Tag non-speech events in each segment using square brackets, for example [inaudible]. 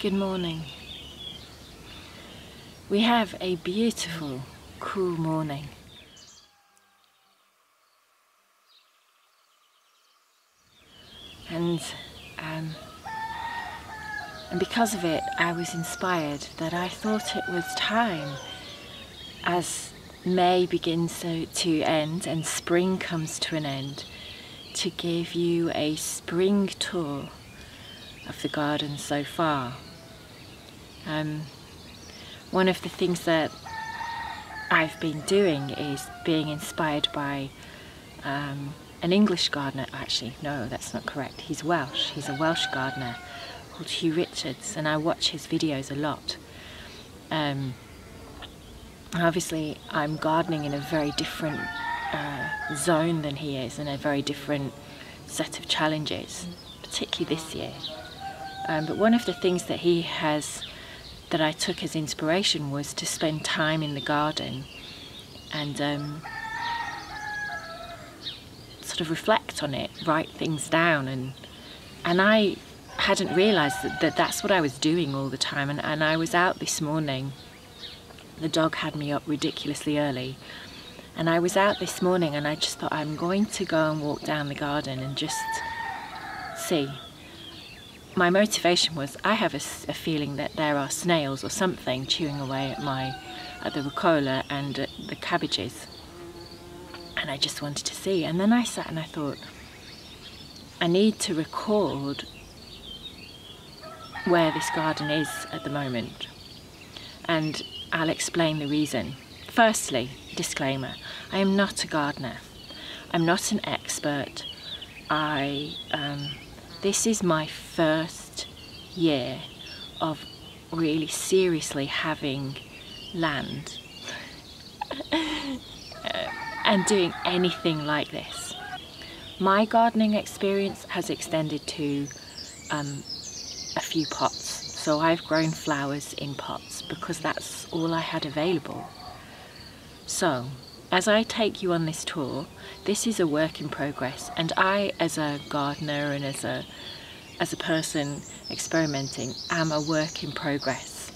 Good morning. We have a beautiful, cool morning. And um, and because of it, I was inspired that I thought it was time, as May begins to, to end and spring comes to an end, to give you a spring tour of the garden so far. Um, one of the things that I've been doing is being inspired by um, an English gardener. Actually, no, that's not correct. He's Welsh. He's a Welsh gardener called Huw Richards, and I watch his videos a lot. Um, obviously, I'm gardening in a very different uh, zone than he is, and a very different set of challenges, particularly this year. Um, but one of the things that he has that I took as inspiration was to spend time in the garden and um, sort of reflect on it, write things down, and and I hadn't realised that, that that's what I was doing all the time. And, and I was out this morning. The dog had me up ridiculously early. And I was out this morning and I just thought I'm going to go and walk down the garden and just see. My motivation was I have a, a feeling that there are snails or something chewing away at my at the rucola and at the cabbages. And I just wanted to see. And then I sat and I thought, I need to record where this garden is at the moment and I'll explain the reason. Firstly, disclaimer, I am not a gardener. I'm not an expert. I um, this is my first year of really seriously having land and doing anything like this. My gardening experience has extended to um, a few pots. So I've grown flowers in pots because that's all I had available. So as I take you on this tour, this is a work in progress and I as a gardener and as a as a person experimenting am a work in progress.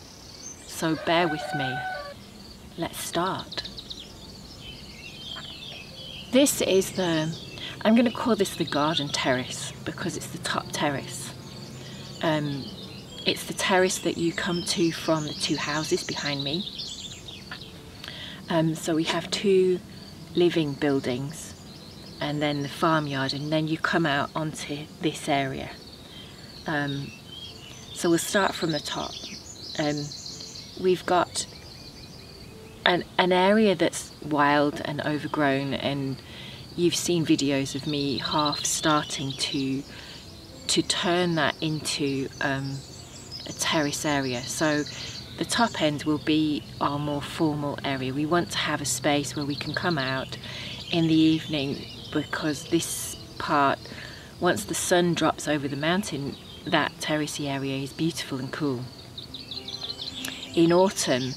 So bear with me. Let's start. This is the, I'm going to call this the garden terrace because it's the top terrace. Um, it's the terrace that you come to from the two houses behind me. Um, so we have two living buildings and then the farmyard and then you come out onto this area. Um, so we'll start from the top. Um, we've got an, an area that's wild and overgrown and you've seen videos of me half starting to to turn that into um, a terrace area. So the top end will be our more formal area. We want to have a space where we can come out in the evening because this part, once the sun drops over the mountain, that terracey area is beautiful and cool. In autumn,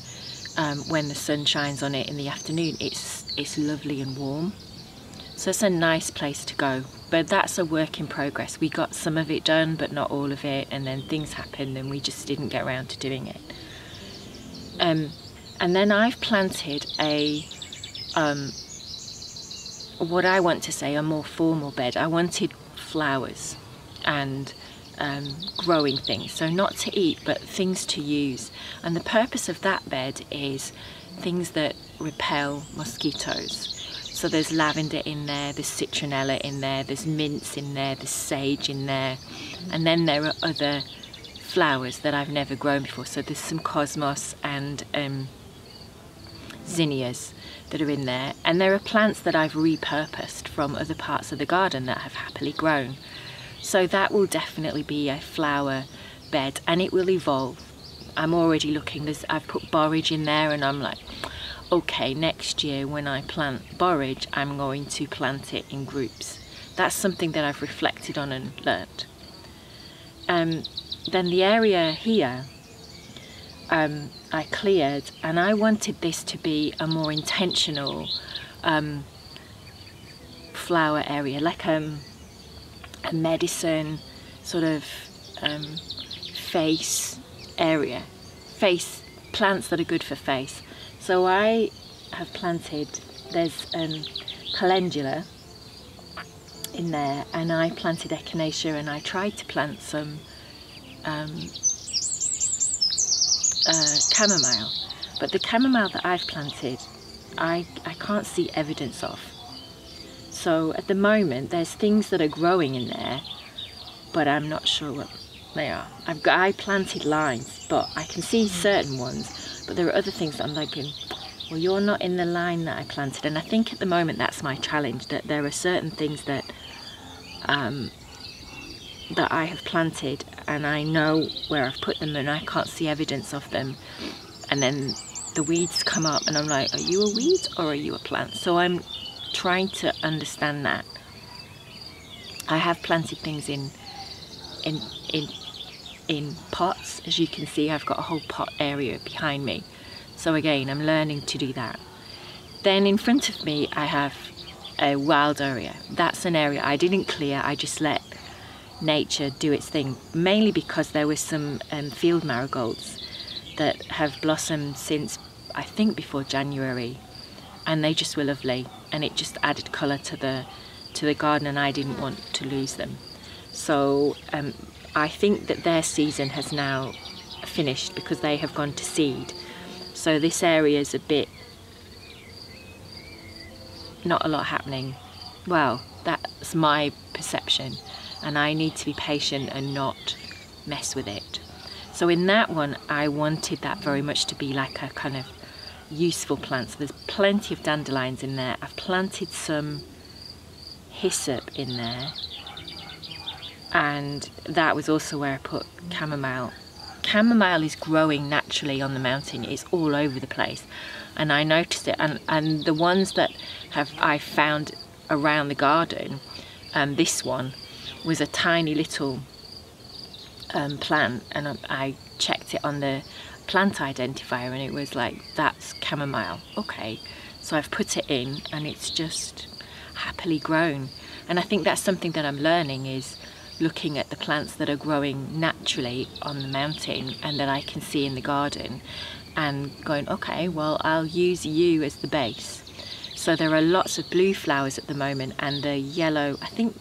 um, when the sun shines on it in the afternoon, it's, it's lovely and warm. So it's a nice place to go but that's a work in progress. We got some of it done, but not all of it, and then things happened and we just didn't get around to doing it. Um, and then I've planted a, um, what I want to say, a more formal bed. I wanted flowers and um, growing things, so not to eat, but things to use. And the purpose of that bed is things that repel mosquitoes. So there's lavender in there, there's citronella in there, there's mints in there, there's sage in there. And then there are other flowers that I've never grown before. So there's some cosmos and um, zinnias that are in there. And there are plants that I've repurposed from other parts of the garden that have happily grown. So that will definitely be a flower bed and it will evolve. I'm already looking, there's, I've put borage in there and I'm like, okay, next year when I plant borage, I'm going to plant it in groups. That's something that I've reflected on and learnt. Um, then the area here, um, I cleared and I wanted this to be a more intentional um, flower area, like um, a medicine sort of um, face area, face plants that are good for face. So I have planted, there's um, calendula in there and I planted echinacea and I tried to plant some um, uh, chamomile. But the chamomile that I've planted I, I can't see evidence of. So at the moment there's things that are growing in there but I'm not sure what they are. I've got I planted lines but I can see certain ones but there are other things that I'm like well you're not in the line that I planted. And I think at the moment that's my challenge that there are certain things that um, that I have planted and I know where I've put them and I can't see evidence of them. And then the weeds come up and I'm like are you a weed or are you a plant? So I'm trying to understand that. I have planted things in in in in pots. As you can see I've got a whole pot area behind me. So again I'm learning to do that. Then in front of me I have a wild area. That's an area I didn't clear, I just let nature do its thing, mainly because there were some um, field marigolds that have blossomed since I think before January and they just were lovely and it just added colour to the to the garden and I didn't want to lose them. So um, I think that their season has now finished because they have gone to seed. So this area is a bit not a lot happening. Well, that's my perception and I need to be patient and not mess with it. So in that one, I wanted that very much to be like a kind of useful plant. So there's plenty of dandelions in there. I've planted some hyssop in there. And that was also where I put chamomile. Chamomile is growing naturally on the mountain. It's all over the place and I noticed it and, and the ones that have I found around the garden um, this one was a tiny little um, plant and I, I checked it on the plant identifier and it was like that's chamomile. Okay. So I've put it in and it's just happily grown. And I think that's something that I'm learning is looking at the plants that are growing naturally on the mountain and that I can see in the garden and going, okay, well, I'll use you as the base. So there are lots of blue flowers at the moment and the yellow, I think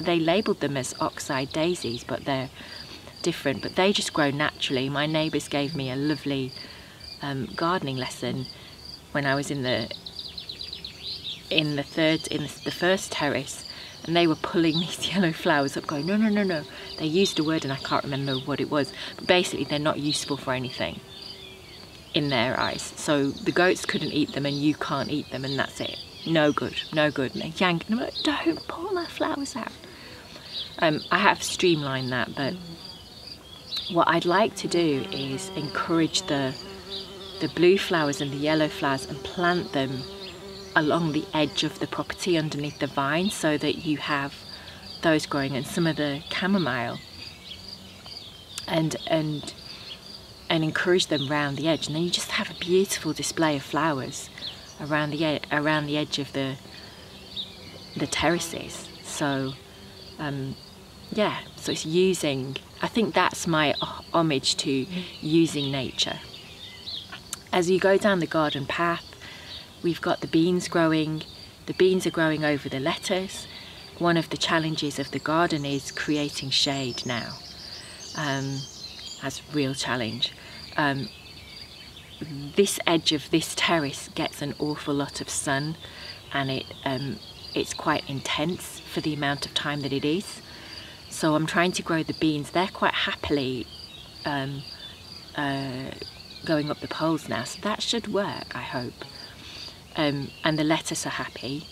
they labelled them as oxeye daisies, but they're different, but they just grow naturally. My neighbours gave me a lovely um, gardening lesson when I was in the in the third, in the first terrace, and they were pulling [laughs] these yellow flowers up going, no, no, no, no. They used a word and I can't remember what it was, but basically they're not useful for anything in their eyes. So the goats couldn't eat them and you can't eat them and that's it. No good, no good. And yank I'm like, don't pull my flowers out. Um, I have streamlined that, but what I'd like to do is encourage the the blue flowers and the yellow flowers and plant them along the edge of the property underneath the vine so that you have those growing and some of the chamomile and and and encourage them round the edge. And then you just have a beautiful display of flowers around the around the edge of the the terraces. So um, yeah so it's using I think that's my homage to using nature. As you go down the garden path we've got the beans growing. The beans are growing over the lettuce. One of the challenges of the garden is creating shade now. Um, that's a real challenge. Um, this edge of this terrace gets an awful lot of sun and it um, it's quite intense for the amount of time that it is. So I'm trying to grow the beans. They're quite happily um, uh, going up the poles now, so that should work, I hope. Um, and the lettuce are happy,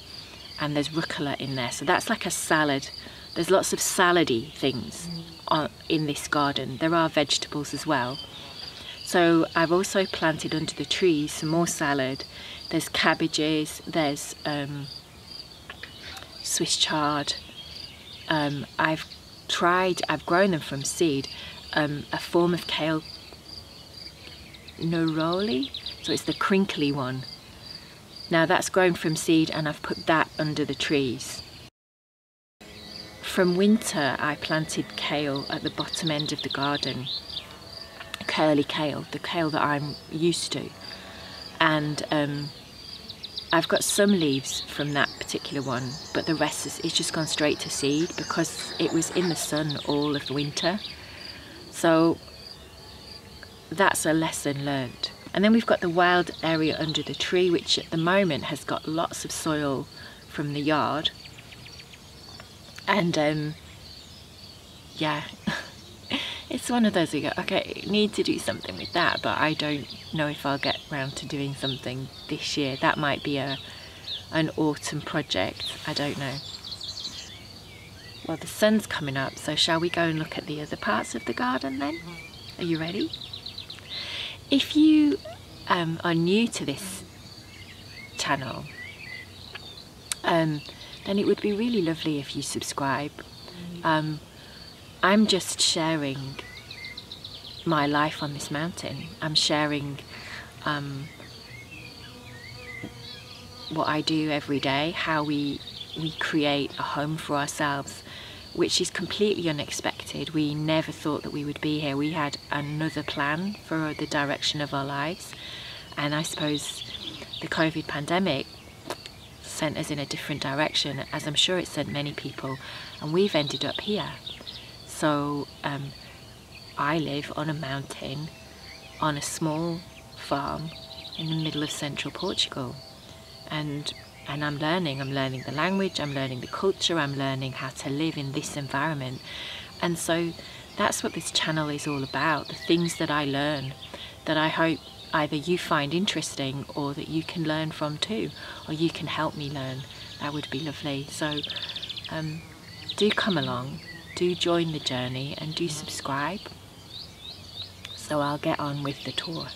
and there's rucola in there. So that's like a salad. There's lots of salady things mm. on, in this garden. There are vegetables as well. So I've also planted under the trees some more salad. There's cabbages, there's um, Swiss chard. Um, I've tried, I've grown them from seed, um, a form of kale neroli, so it's the crinkly one. Now that's grown from seed and I've put that under the trees. From winter I planted kale at the bottom end of the garden curly kale, the kale that I'm used to. And um, I've got some leaves from that particular one, but the rest is it's just gone straight to seed because it was in the sun all of the winter. So that's a lesson learned. And then we've got the wild area under the tree, which at the moment has got lots of soil from the yard. And um, yeah, [laughs] it's one of those we go, okay, need to do something with that, but I don't know if I'll get round to doing something this year. That might be a an autumn project, I don't know. Well, the sun's coming up, so shall we go and look at the other parts of the garden then? Are you ready? If you um, are new to this channel, um, then it would be really lovely if you subscribe. Um, I'm just sharing my life on this mountain. I'm sharing um, what I do every day, how we we create a home for ourselves, which is completely unexpected. We never thought that we would be here. We had another plan for the direction of our lives, and I suppose the COVID pandemic sent us in a different direction, as I'm sure it sent many people, and we've ended up here. So um, I live on a mountain on a small farm in the middle of central Portugal, and and I'm learning. I'm learning the language. I'm learning the culture. I'm learning how to live in this environment, and so that's what this channel is all about. The things that I learn, that I hope either you find interesting or that you can learn from too, or you can help me learn. That would be lovely. So um, do come along, do join the journey, and do subscribe. So I'll get on with the tour.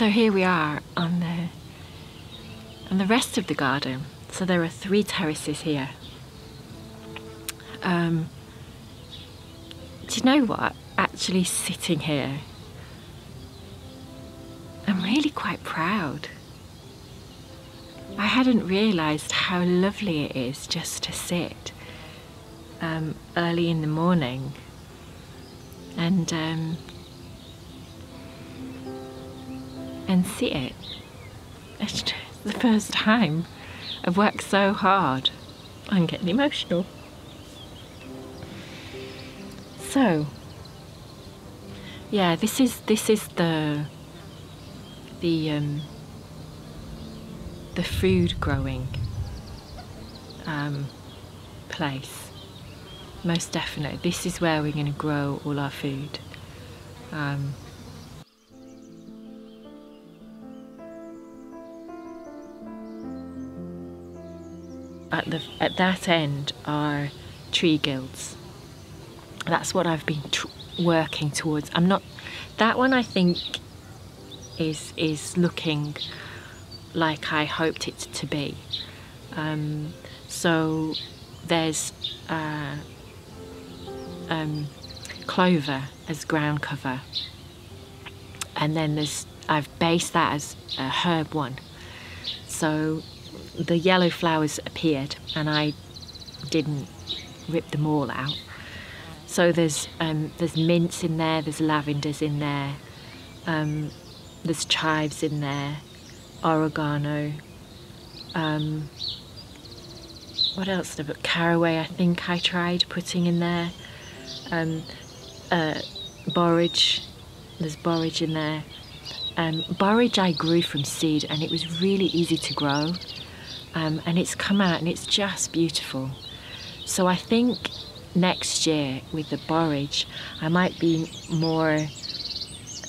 So here we are on the on the rest of the garden. So there are three terraces here. Um, do you know what? Actually sitting here, I'm really quite proud. I hadn't realised how lovely it is just to sit um, early in the morning and um, and see it. It's just the first time I've worked so hard. I'm getting emotional. So, yeah, this is this is the the um, the food growing um, place. Most definitely, this is where we're going to grow all our food. Um, at the at that end are tree guilds. That's what I've been working towards. I'm not that one. I think is is looking like I hoped it to be. Um, so there's uh, um, clover as ground cover, and then there's I've based that as a herb one. So the yellow flowers appeared and I didn't rip them all out. So there's um, there's mints in there, there's lavenders in there, um, there's chives in there, oregano. Um, what else? Did I put? Caraway, I think I tried putting in there. Um, uh, borage, there's borage in there. Um, borage I grew from seed and it was really easy to grow um, and it's come out and it's just beautiful. So I think next year with the borage, I might be more,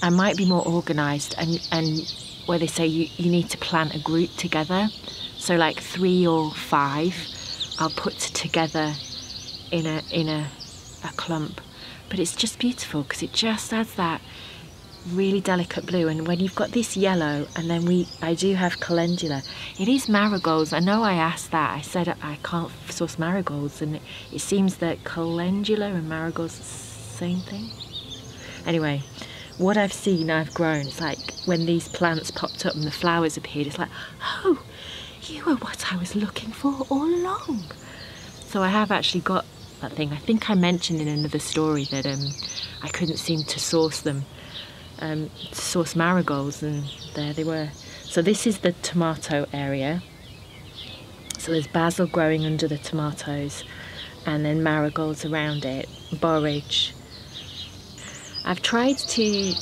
I might be more organised and, and where they say you, you need to plant a group together. So like three or five, I'll put together in a, in a, a clump. But it's just beautiful because it just adds that really delicate blue and when you've got this yellow and then we I do have calendula. It is marigolds. I know I asked that. I said I can't source marigolds and it, it seems that calendula and marigolds are the same thing. Anyway what I've seen I've grown. It's like when these plants popped up and the flowers appeared it's like oh you were what I was looking for all along. So I have actually got that thing. I think I mentioned in another story that um, I couldn't seem to source them um, source marigolds and there they were. So this is the tomato area. So there's basil growing under the tomatoes and then marigolds around it, borage. I've tried to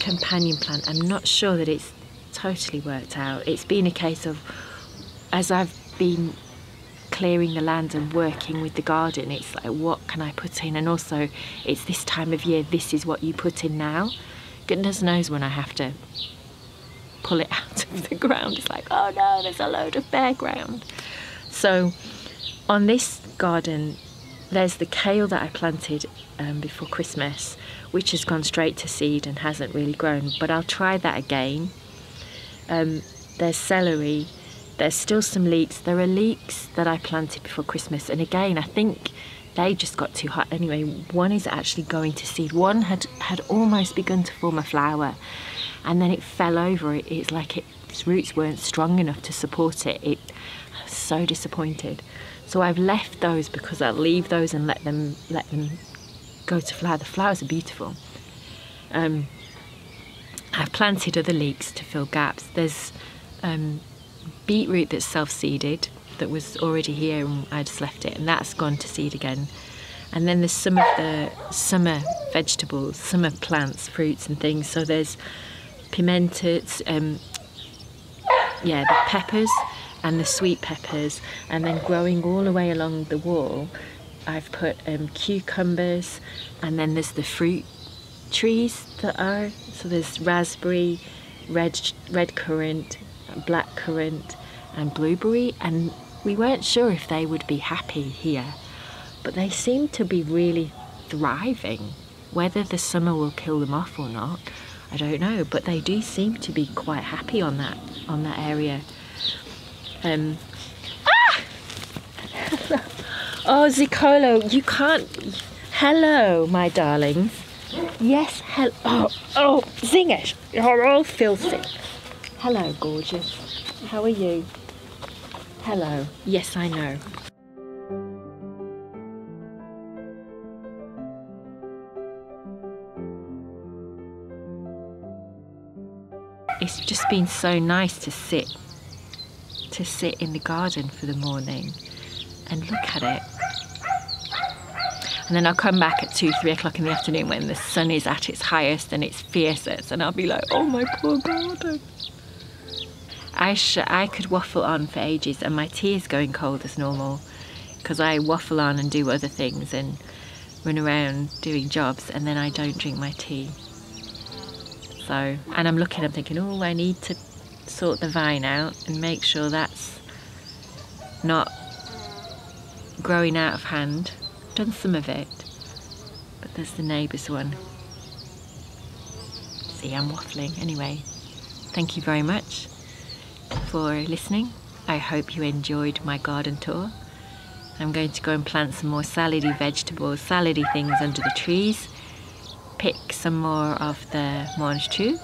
companion plant. I'm not sure that it's totally worked out. It's been a case of as I've been clearing the land and working with the garden, it's like what can I put in? And also it's this time of year, this is what you put in now goodness knows when I have to pull it [laughs] out of the ground. It's like, oh no, there's a load of bare ground. So on this garden, there's the kale that I planted um, before Christmas, which has gone straight to seed and hasn't really grown, but I'll try that again. Um, there's celery, there's still some leeks. There are leeks that I planted before Christmas, and again, I think they just got too hot anyway. One is actually going to seed. One had, had almost begun to form a flower and then it fell over. It, it's like it, its roots weren't strong enough to support it. It was so disappointed. So I've left those because I'll leave those and let them let them go to flower. The flowers are beautiful. Um, I've planted other leeks to fill gaps. There's um, beetroot that's self-seeded that was already here and I just left it and that's gone to seed again. And then there's some of the summer vegetables, summer plants, fruits and things. So there's pimentas, um, yeah, the peppers and the sweet peppers. And then growing all the way along the wall, I've put um, cucumbers and then there's the fruit trees that are, so there's raspberry, red, red currant, black currant and blueberry and we weren't sure if they would be happy here, but they seem to be really thriving. Whether the summer will kill them off or not, I don't know, but they do seem to be quite happy on that on that area. Um, ah! [laughs] oh, Zicolo, you can't. Hello, my darlings. Yes, hello. Oh, oh, Zingish, you're all filthy. Hello, gorgeous. How are you? Hello. Yes, I know. It's just been so nice to sit to sit in the garden for the morning and look at it. And then I'll come back at two, three o'clock in the afternoon when the sun is at its highest and its fiercest and I'll be like, oh my poor garden. I, I could waffle on for ages and my tea is going cold as normal because I waffle on and do other things and run around doing jobs and then I don't drink my tea. So, and I'm looking, I'm thinking, oh, I need to sort the vine out and make sure that's not growing out of hand. Done some of it, but there's the neighbour's one. See, I'm waffling. Anyway, thank you very much for listening. I hope you enjoyed my garden tour. I'm going to go and plant some more salady vegetables, salady things under the trees, pick some more of the mange tout,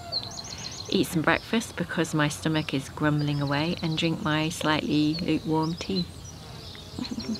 eat some breakfast because my stomach is grumbling away and drink my slightly lukewarm tea. [laughs]